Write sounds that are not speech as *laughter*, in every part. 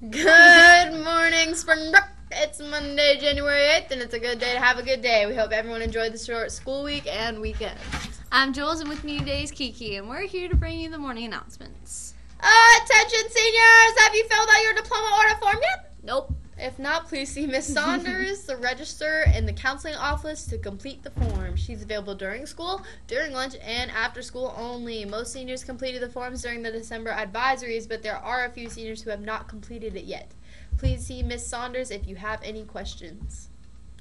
Good morning, Springbrook. It's Monday, January 8th, and it's a good day to have a good day. We hope everyone enjoyed the short school week and weekend. I'm Jules, and with me today is Kiki, and we're here to bring you the morning announcements. Attention, seniors! Have you filled out your diploma order form yet? Nope. If not, please see Miss Saunders, the register, in the counseling office to complete the form. She's available during school, during lunch, and after school only. Most seniors completed the forms during the December advisories, but there are a few seniors who have not completed it yet. Please see Miss Saunders if you have any questions.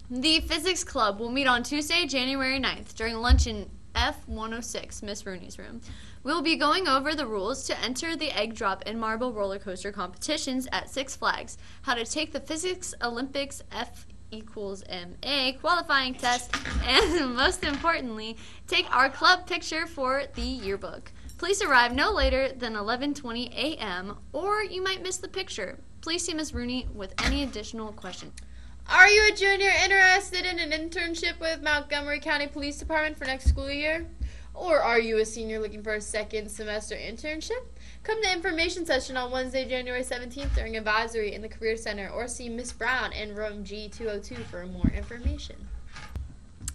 The Physics Club will meet on Tuesday, January 9th during lunch in F106, Miss Rooney's room. We'll be going over the rules to enter the egg drop and marble roller coaster competitions at Six Flags, how to take the Physics Olympics F equals MA qualifying test, and *laughs* most importantly, take our club picture for the yearbook. Please arrive no later than 11:20 a.m. or you might miss the picture. Please see Ms. Rooney with any additional questions. Are you a junior interested in an internship with Montgomery County Police Department for next school year? Or are you a senior looking for a second semester internship? Come to information session on Wednesday, January 17th during advisory in the Career Center or see Miss Brown in room G202 for more information.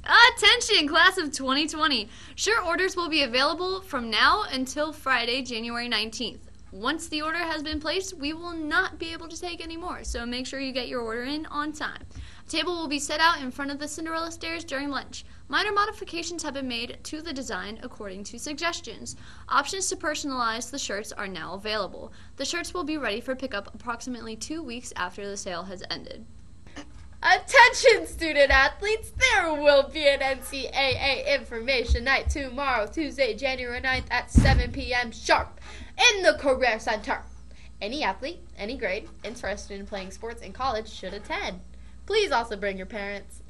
Attention, class of 2020. Sure orders will be available from now until Friday, January 19th. Once the order has been placed, we will not be able to take any more, so make sure you get your order in on time. A table will be set out in front of the Cinderella stairs during lunch. Minor modifications have been made to the design according to suggestions. Options to personalize the shirts are now available. The shirts will be ready for pickup approximately two weeks after the sale has ended. Attention, student athletes! There will be an NCAA information night tomorrow, Tuesday, January 9th at 7 p.m. sharp in the Career Center. Any athlete, any grade, interested in playing sports in college should attend. Please also bring your parents.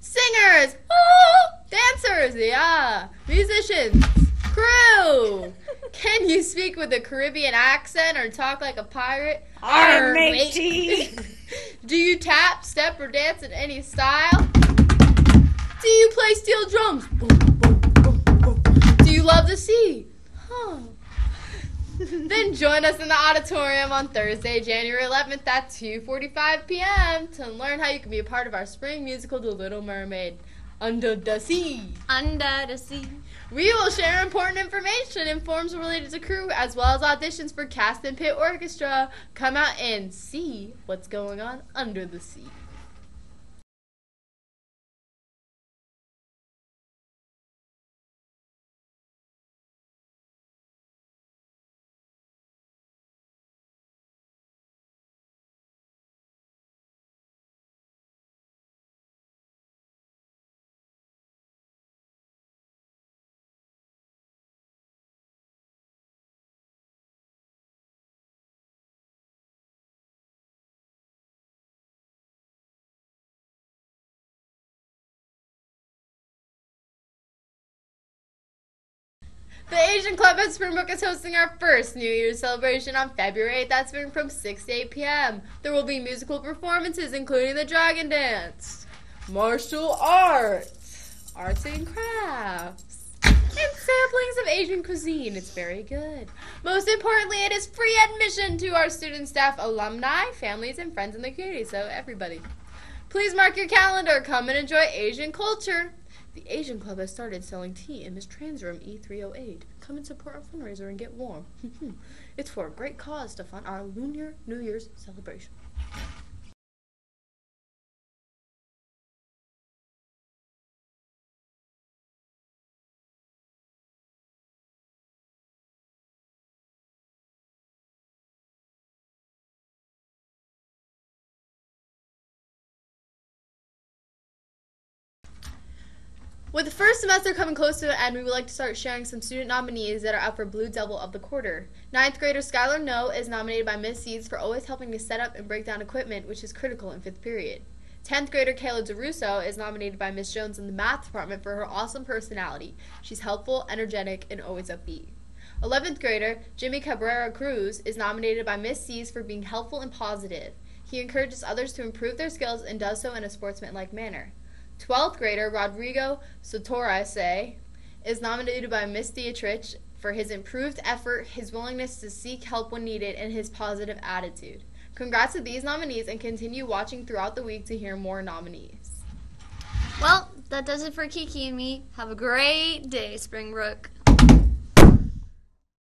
Singers! Oh! Dancers! Yeah! Musicians! Crew! Can you speak with a Caribbean accent or talk like a pirate? Arr, matey. *laughs* Do you tap, step, or dance in any style? Do you play steel drums? Do you love the sea? *laughs* Then join us in the auditorium on Thursday, January 11th at 2:45 p.m. to learn how you can be a part of our spring musical The Little Mermaid Under the Sea. Under the sea. We will share important information and forms related to crew as well as auditions for cast and pit orchestra. Come out and see what's going on under the sea. The Asian Club at Springbrook is hosting our first New Year's celebration on February 8th at Spring from 6 to 8 p.m. There will be musical performances, including the Dragon Dance, martial arts, arts and crafts, and samplings of Asian cuisine. It's very good. Most importantly, it is free admission to our student, staff, alumni, families, and friends in the community, so everybody. Please mark your calendar. Come and enjoy Asian culture. The Asian Club has started selling tea in Miss Tran's Room E308. Come and support our fundraiser and get warm. *laughs* it's for a great cause to fund our Lunar New Year's celebration. With the first semester coming close to an end, we would like to start sharing some student nominees that are up for Blue Devil of the Quarter. Ninth grader Skylar No is nominated by Miss Seeds for always helping to set up and break down equipment, which is critical in fifth period. Tenth grader Kayla DeRusso is nominated by Miss Jones in the math department for her awesome personality. She's helpful, energetic, and always upbeat. 11th grader Jimmy Cabrera Cruz is nominated by Miss Seeds for being helpful and positive. He encourages others to improve their skills and does so in a sportsmanlike manner. 12th grader Rodrigo Sotorase is nominated by Miss Dietrich for his improved effort, his willingness to seek help when needed, and his positive attitude. Congrats to these nominees and continue watching throughout the week to hear more nominees. Well, that does it for Kiki and me. Have a great day, Springbrook.